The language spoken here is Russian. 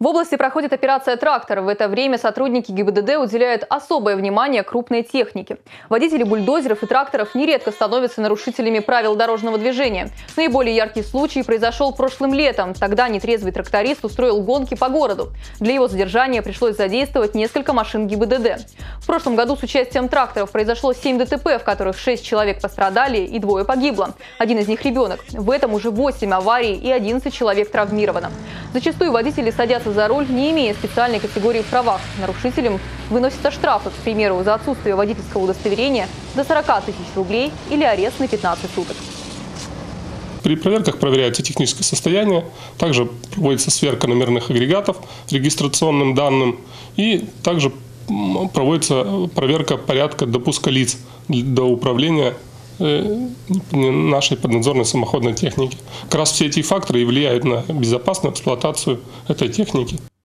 В области проходит операция «Трактор». В это время сотрудники ГИБДД уделяют особое внимание крупной технике. Водители бульдозеров и тракторов нередко становятся нарушителями правил дорожного движения. Наиболее яркий случай произошел прошлым летом. Тогда нетрезвый тракторист устроил гонки по городу. Для его задержания пришлось задействовать несколько машин ГИБДД. В прошлом году с участием тракторов произошло 7 ДТП, в которых 6 человек пострадали и двое погибло. Один из них ребенок. В этом уже 8 аварий и 11 человек травмировано. Зачастую водители садятся за руль, не имея специальной категории в правах. Нарушителям выносятся штрафы, к примеру, за отсутствие водительского удостоверения до 40 тысяч рублей или арест на 15 суток. При проверках проверяется техническое состояние, также проводится сверка номерных агрегатов регистрационным данным и также проводится проверка порядка допуска лиц до управления нашей поднадзорной самоходной техники. Как раз все эти факторы и влияют на безопасную эксплуатацию этой техники.